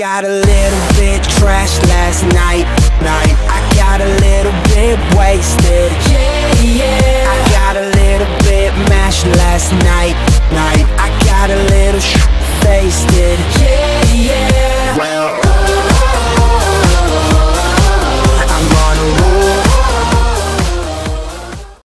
got a little bit trash last night, night. I got a little bit wasted. Yeah, yeah. I got a little bit mashed last night, night.